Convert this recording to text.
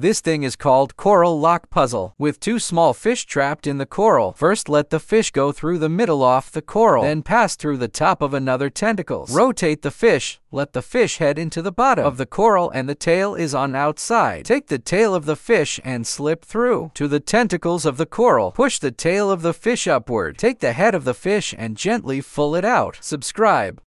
This thing is called coral lock puzzle. With two small fish trapped in the coral, first let the fish go through the middle off the coral, then pass through the top of another tentacles. Rotate the fish, let the fish head into the bottom of the coral and the tail is on outside. Take the tail of the fish and slip through to the tentacles of the coral. Push the tail of the fish upward. Take the head of the fish and gently pull it out. Subscribe.